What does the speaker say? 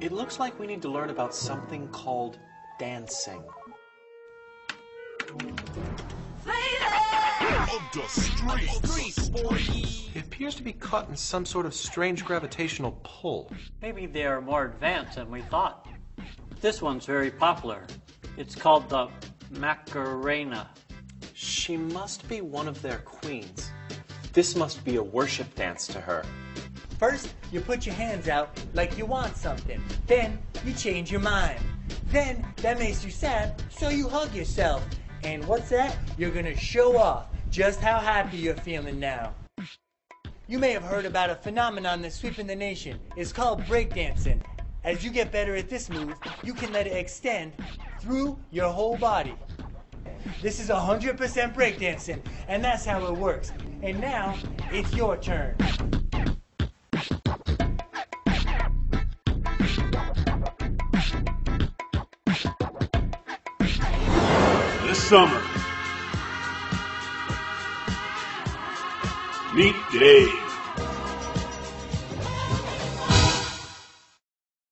It looks like we need to learn about something called dancing. It appears to be caught in some sort of strange gravitational pull. Maybe they are more advanced than we thought. This one's very popular. It's called the Macarena. She must be one of their queens. This must be a worship dance to her. First, you put your hands out like you want something. Then, you change your mind. Then, that makes you sad, so you hug yourself. And what's that? You're gonna show off just how happy you're feeling now. You may have heard about a phenomenon that's sweeping the nation. It's called breakdancing. As you get better at this move, you can let it extend through your whole body. This is 100% breakdancing, and that's how it works. And now, it's your turn. summer. Meet Dave.